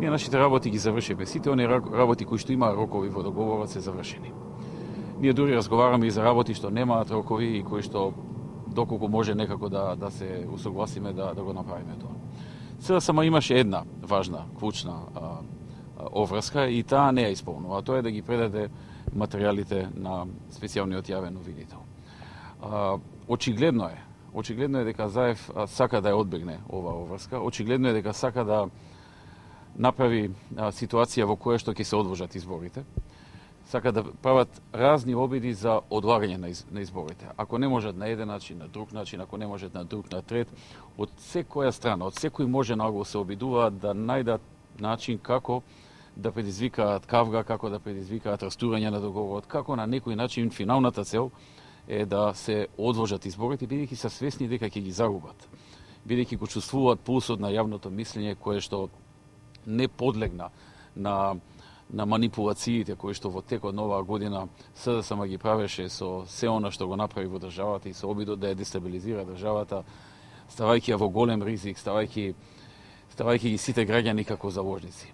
Ние нашите работи ги завршивме. Сите оние работи кои што има рокови во договорот се завршени. Ние дури разговараме и за работи што немаат рокови и кои што доколку може некако да, да се усогласиме да, да го направиме тоа. Сега само имаше една важна, клучна а, а, оврска и таа не ја исполнува, тоа е да ги предаде материјалите на специјалниот јавен новинител. А, очигледно е, очигледно е дека Заев сака да ја одбегне оваа оврска, очигледно е дека сака да направи а, ситуација во која што ќе се одложат изборите. Сака да прават разни обиди за одлагање на, из, на изборите. Ако не можат на еден начин, на друг начин, ако не можат на друг, на трет, од секоја страна, од секој може нагло се обидуваат да најдат начин како да предизвикаат кавга, како да предизвикаат растурање на договорот, како на некој начин финалната цел е да се одложат изборите, бидејќи се свесни дека ќе ги загубат. Бидејќи го чувствуваат пулсот на јавното мислење кое што не подлегна на на манипулациите кои што во текот на оваа година СДСМ ги правеше со се она што го направи во државата и со обидот да ја дестабилизира државата, ставајќи ја во голем ризик, ставајќи ставајќи ги сите граѓани како заложници.